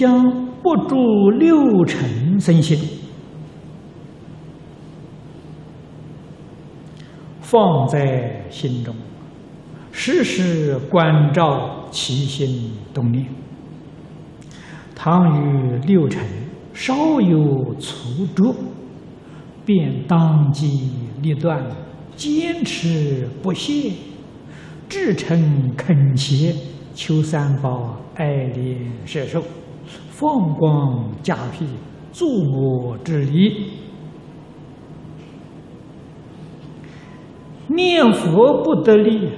将不住六尘身心放在心中，时时关照其心动念。倘与六尘稍有粗拙，便当机立断，坚持不懈，至诚恳切，求三宝爱怜摄受，放光加庇，助我之力。念佛不得力，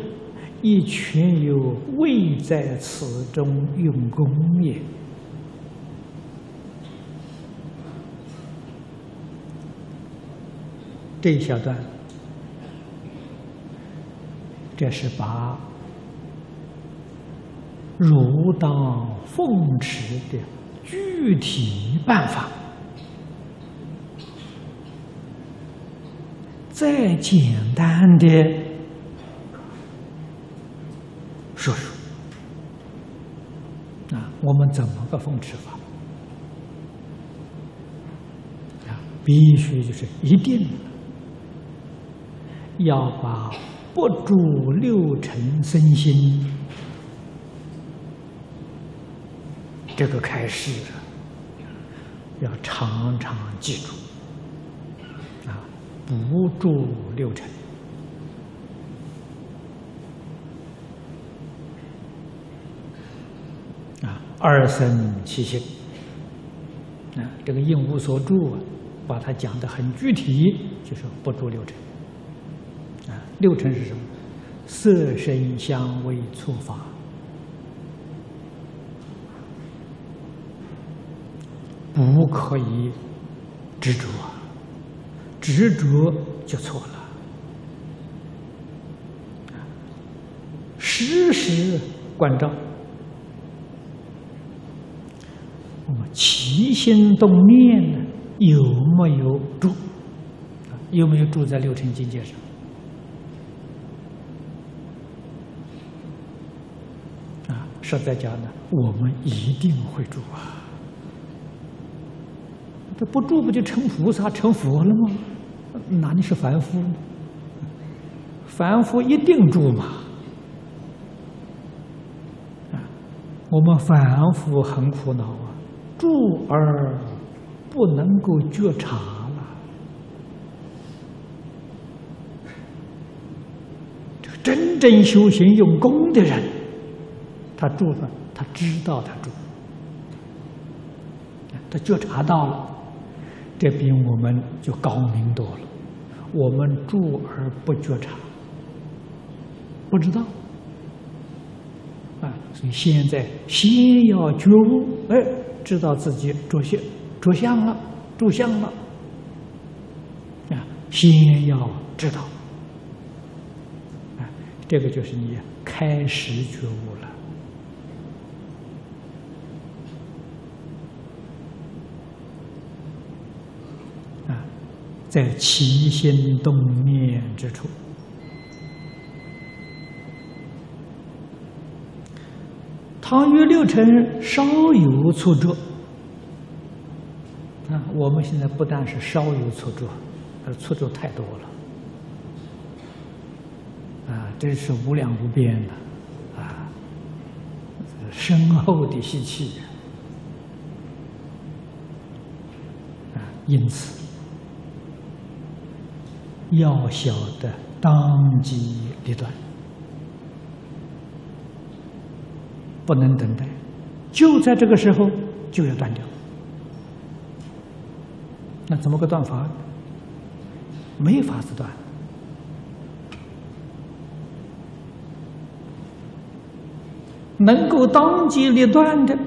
亦全有未在此中用功也。这一小段，这是把如当奉持的具体办法，再简单的说说啊，我们怎么个奉持法啊？必须就是一定。要把不住六尘身心这个开示，要常常记住啊！不住六尘啊，二生七性啊，这个应无所住啊，把它讲的很具体，就是不住六尘。啊六尘是什么？色、声、香、味、触、法，不可以执着，执着就错了。时时关照，我们起心动念呢，有没有住？有没有住在六尘境界上？啊实在讲呢，我们一定会住啊！不住不就成菩萨、成佛了吗？哪里是凡夫？凡夫一定住嘛！我们凡夫很苦恼啊，住而不能够觉察了。这个真正修行用功的人。他住了，他知道他住，他觉察到了，这比我们就高明多了。我们住而不觉察，不知道啊。所以现在先要觉悟，哎，知道自己着相着相了，住相了啊。先要知道啊，这个就是你开始觉悟了。在起心动念之处，唐于六尘稍有错折，啊，我们现在不但是稍有错折，而错折太多了，啊，真是无量无边的，啊，深厚的习气，啊，因此。要晓得当机立断，不能等待，就在这个时候就要断掉。那怎么个断法？没法子断，能够当机立断的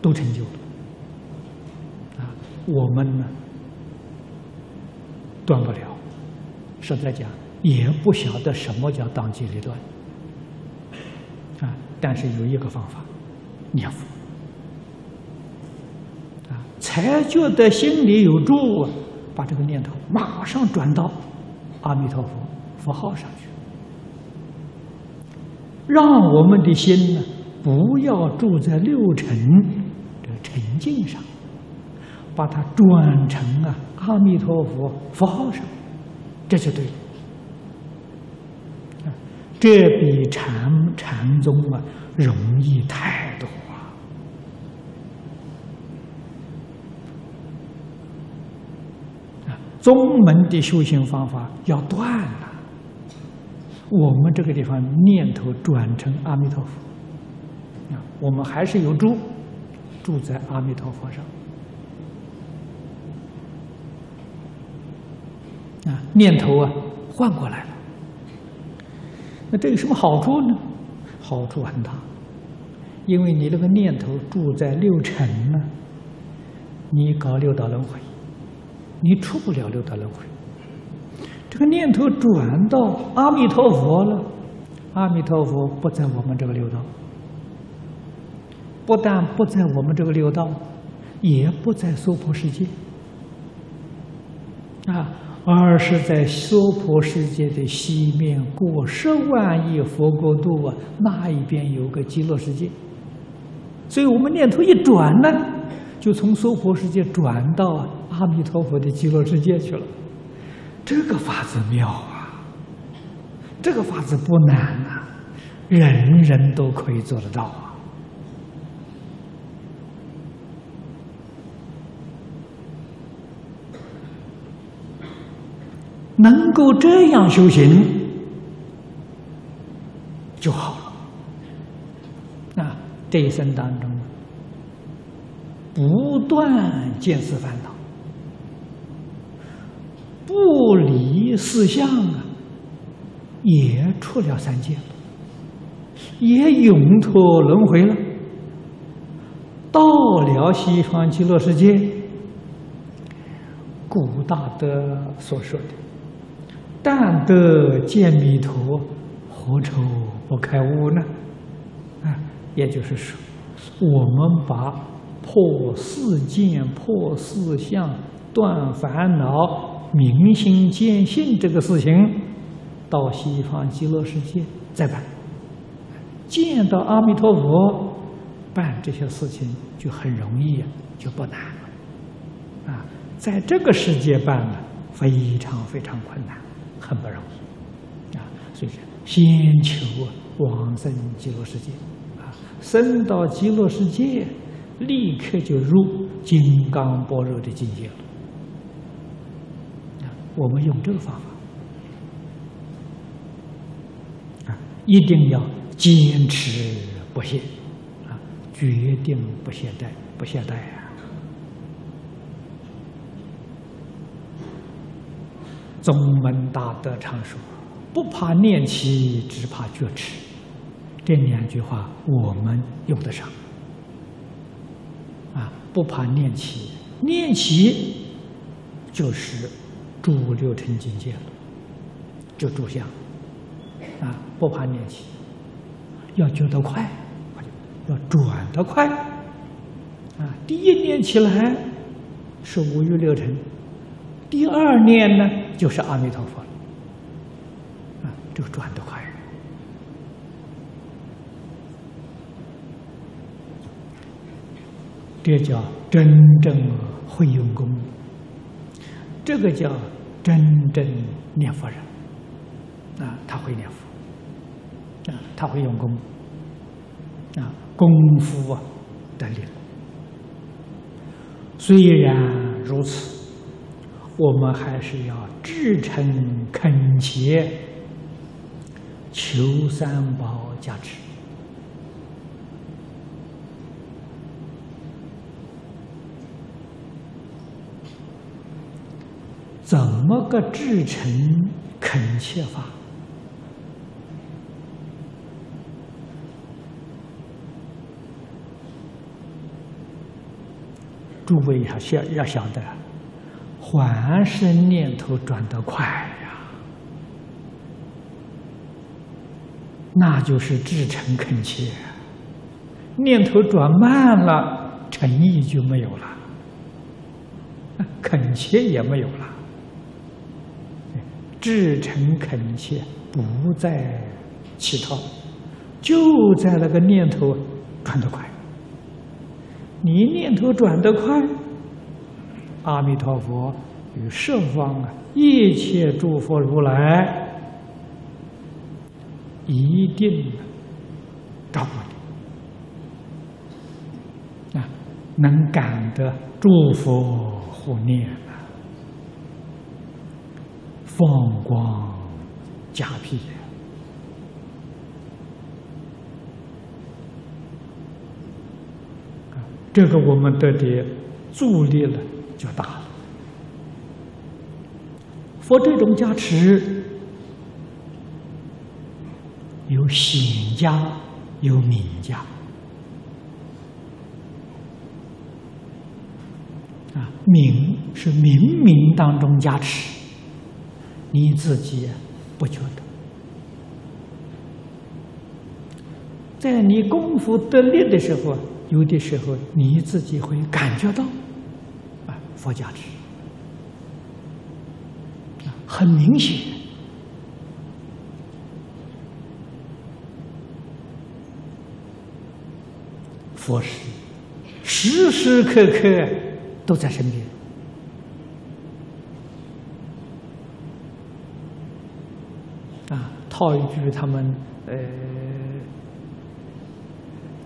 都成就了。啊，我们呢？断不了，实在讲也不晓得什么叫当机立断。啊！但是有一个方法，念佛。啊，才觉得心里有住，把这个念头马上转到阿弥陀佛符号上去，让我们的心呢不要住在六尘这个沉静上，把它转成啊阿弥陀佛佛号上，这就对了。这比禅禅宗啊容易太多啊！宗门的修行方法要断了，我们这个地方念头转成阿弥陀佛啊，我们还是有住，住在阿弥陀佛上啊，念头啊换过来了。那这有什么好处呢？好处很大，因为你那个念头住在六尘呢，你搞六道轮回，你出不了六道轮回。这个念头转到阿弥陀佛了，阿弥陀佛不在我们这个六道，不但不在我们这个六道，也不在娑婆世界，啊。而是在娑婆世界的西面过十万亿佛国度啊，那一边有个极乐世界，所以我们念头一转呢，就从娑婆世界转到阿弥陀佛的极乐世界去了。这个法子妙啊，这个法子不难啊，人人都可以做得到啊。能够这样修行就好了。啊，这一生当中，不断见思烦恼，不离四相啊，也出了三界，也永脱轮回了，到了西方极乐世界。古大德所说的。但得见弥陀，何愁不开悟呢？啊，也就是说，我们把破四见、破四相、断烦恼、明心见性这个事情，到西方极乐世界再办，见到阿弥陀佛，办这些事情就很容易，就不难了。啊，在这个世界办呢，非常非常困难。很不容易啊，所以说先求啊往生极乐世界啊，生到极乐世界，立刻就入金刚般若的境界了。啊。我们用这个方法。啊，一定要坚持不懈。啊，决定不懈怠，不懈怠啊。宗门大德常说：“不怕念起，只怕觉迟。”这两句话我们用得上。啊，不怕念起，念起就是住六尘境界了，就住相。啊，不怕念起，要觉得快，要转得快。啊，第一念起来是五欲六尘。第二念呢，就是阿弥陀佛了，啊，这个转得快，这叫真正会用功，这个叫真正念佛人，啊，他会念佛，啊，他会用功，啊，功夫啊得力，虽然如此。我们还是要至诚恳切求三宝加持，怎么个至诚恳切法？诸位要晓要晓得。还是念头转得快呀，那就是至诚恳切；念头转慢了，诚意就没有了，恳切也没有了。至诚恳切不再乞讨，就在那个念头转得快。你念头转得快，阿弥陀佛与圣方啊一切诸佛如来一定照顾你啊，能感得诸佛护念啊，放光加庇。这个我们得的助力了就大了。佛这种加持，有显加，有明加。啊，明是冥冥当中加持，你自己不觉得，在你功夫得力的时候。有的时候你自己会感觉到，佛加持，很明显，佛是时时刻刻都在身边，啊，套一句他们呃。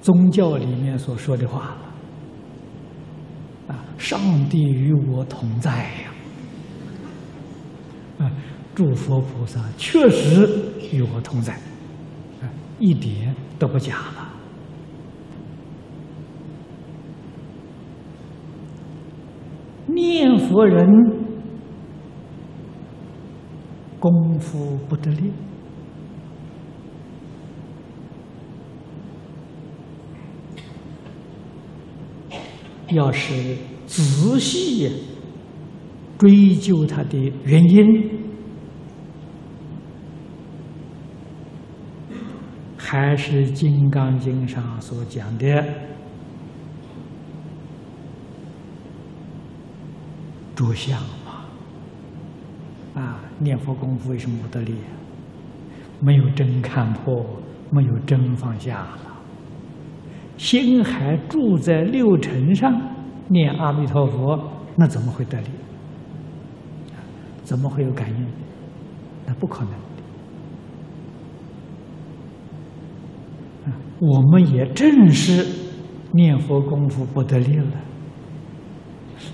宗教里面所说的话。啊，上帝与我同在呀，啊，诸佛菩萨确实与我同在，啊，一点都不假了。念佛人功夫不得力。要是仔细追究它的原因，还是《金刚经》上所讲的着相嘛？啊，念佛功夫为什么不得力？没有真看破，没有真放下。心还住在六尘上，念阿弥陀佛，那怎么会得力？怎么会有感应？那不可能。我们也正是念佛功夫不得力了，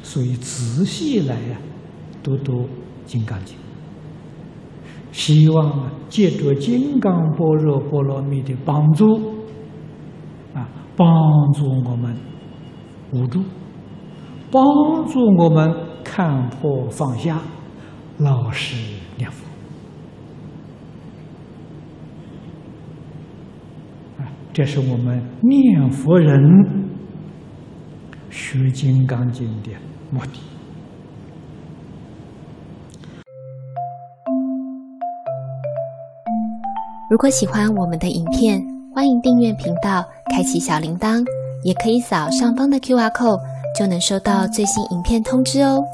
所以仔细来呀，读读《金刚经》，希望借着金刚般若波罗蜜的帮助。帮助我们无助，帮助我们看破放下，老实念佛。这是我们念佛人学《金刚经》的目的。如果喜欢我们的影片，欢迎订阅频道，开启小铃铛，也可以扫上方的 Q R code，就能收到最新影片通知哦。